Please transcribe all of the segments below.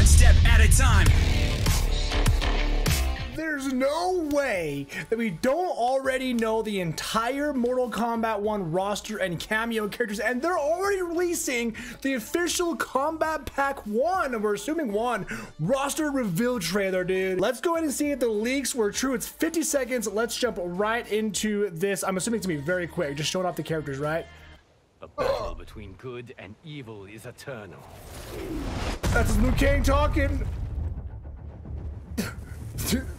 one step at a time. There's no way that we don't already know the entire Mortal Kombat 1 roster and cameo characters, and they're already releasing the official Kombat Pack 1, and we're assuming 1 roster reveal trailer, dude. Let's go ahead and see if the leaks were true. It's 50 seconds. Let's jump right into this. I'm assuming it's gonna be very quick, just showing off the characters, right? The battle between good and evil is eternal. That's Liu Kang talking.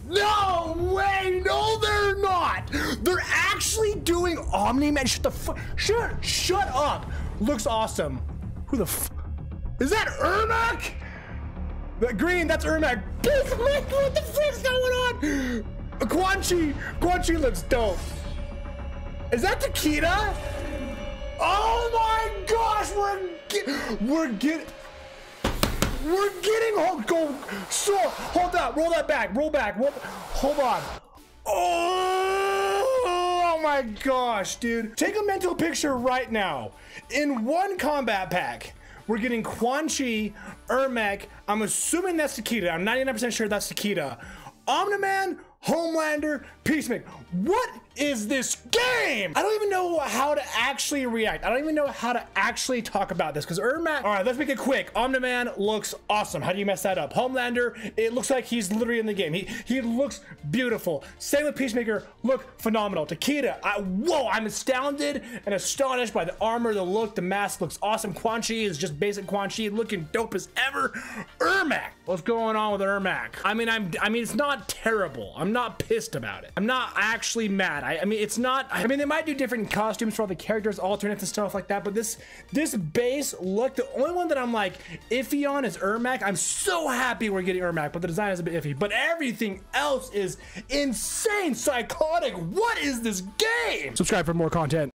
No way! No, they're not. They're actually doing Omni Man. Shut the fuck. Shut. Shut up. Looks awesome. Who the f? Is that Ermac? That green. That's Ermac. What the frick's going on? Quan Chi. Quan Chi looks dope. Is that Takeda? Oh my gosh! We're get, we're getting. We're getting hold go so hold that roll that back roll back roll, hold on oh, oh my gosh dude take a mental picture right now in one Kombat Pack we're getting Quan Chi Ermac I'm assuming that's Takeda I'm 99% sure that's Takeda Omni-Man Homelander, Peacemaker. What is this game? I don't even know how to actually react. I don't even know how to actually talk about this because Ermac. All right, let's make it quick. Omni-Man looks awesome. How do you mess that up? Homelander, it looks like he's literally in the game. He he looks beautiful. Same with Peacemaker, look phenomenal. Takeda, I, whoa, I'm astounded and astonished by the armor, the look, the mask looks awesome. Quan Chi is just basic Quan Chi, looking dope as ever. Ermac, what's going on with Ermac? I mean, I'm I mean, it's not terrible. I'm not pissed about it. I'm not actually mad. I, I mean, it's not. I mean, they might do different costumes for all the characters, alternates and stuff like that. But this this base look, the only one that I'm like iffy on is Ermac. I'm so happy we're getting Ermac, but the design is a bit iffy. But everything else is insane, psychotic. What is this game? Subscribe for more content.